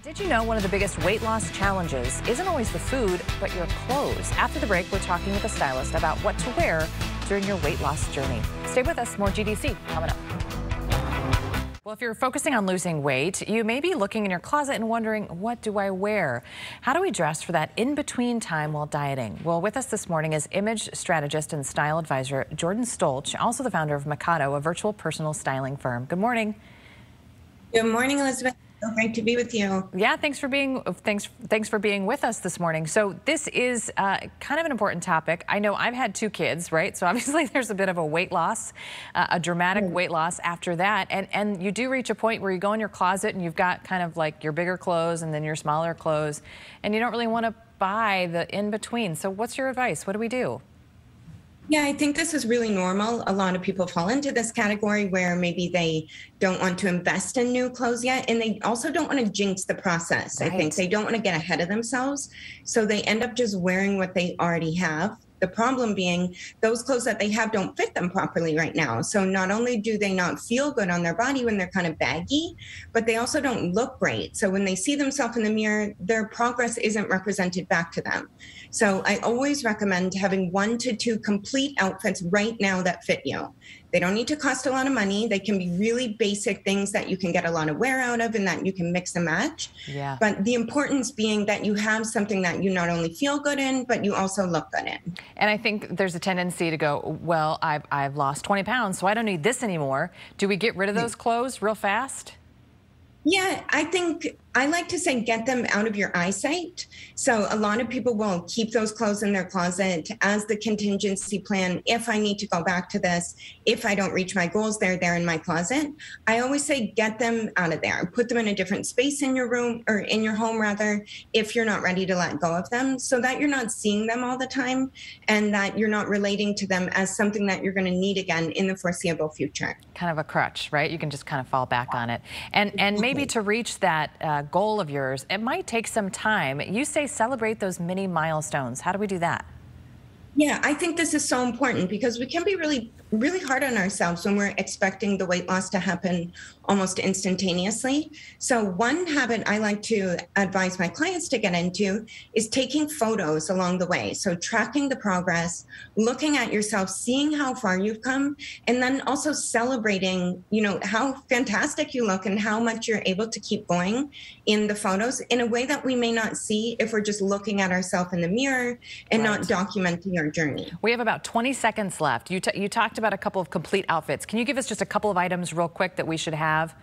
Did you know one of the biggest weight loss challenges isn't always the food, but your clothes? After the break, we're talking with a stylist about what to wear during your weight loss journey. Stay with us, more GDC coming up. Well, if you're focusing on losing weight, you may be looking in your closet and wondering, what do I wear? How do we dress for that in-between time while dieting? Well, with us this morning is image strategist and style advisor Jordan Stolch, also the founder of Mikado, a virtual personal styling firm. Good morning. Good morning, Elizabeth. So great to be with you. Yeah, thanks for being thanks thanks for being with us this morning. So this is uh, kind of an important topic. I know I've had two kids, right? So obviously there's a bit of a weight loss, uh, a dramatic mm. weight loss after that, and and you do reach a point where you go in your closet and you've got kind of like your bigger clothes and then your smaller clothes, and you don't really want to buy the in between. So what's your advice? What do we do? Yeah, I think this is really normal. A lot of people fall into this category where maybe they don't want to invest in new clothes yet. And they also don't want to jinx the process. Right. I think they don't want to get ahead of themselves. So they end up just wearing what they already have. The problem being those clothes that they have don't fit them properly right now. So not only do they not feel good on their body when they're kind of baggy, but they also don't look great. So when they see themselves in the mirror, their progress isn't represented back to them. So I always recommend having one to two complete outfits right now that fit you. They don't need to cost a lot of money. They can be really basic things that you can get a lot of wear out of and that you can mix and match. Yeah. But the importance being that you have something that you not only feel good in, but you also look good in. And I think there's a tendency to go, well, I've, I've lost 20 pounds, so I don't need this anymore. Do we get rid of those clothes real fast? Yeah, I think I like to say get them out of your eyesight. So a lot of people will keep those clothes in their closet as the contingency plan. If I need to go back to this, if I don't reach my goals, they're there in my closet. I always say get them out of there. Put them in a different space in your room or in your home rather, if you're not ready to let go of them, so that you're not seeing them all the time and that you're not relating to them as something that you're going to need again in the foreseeable future. Kind of a crutch, right? You can just kind of fall back on it. And and maybe to reach that uh, goal of yours, it might take some time. You say celebrate those mini milestones. How do we do that? Yeah, I think this is so important because we can be really, really hard on ourselves when we're expecting the weight loss to happen almost instantaneously. So, one habit I like to advise my clients to get into is taking photos along the way. So, tracking the progress, looking at yourself, seeing how far you've come, and then also celebrating, you know, how fantastic you look and how much you're able to keep going in the photos in a way that we may not see if we're just looking at ourselves in the mirror and right. not documenting our journey. We have about 20 seconds left. You, you talked about a couple of complete outfits. Can you give us just a couple of items real quick that we should have?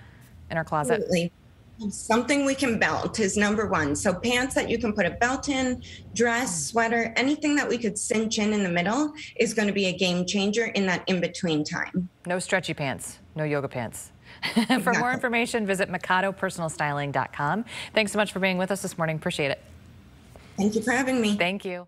in our closet? Absolutely. Um, something we can belt is number one. So pants that you can put a belt in, dress, sweater, anything that we could cinch in in the middle is going to be a game changer in that in-between time. No stretchy pants, no yoga pants. Exactly. for more information, visit MikadoPersonalStyling.com. Thanks so much for being with us this morning. Appreciate it. Thank you for having me. Thank you.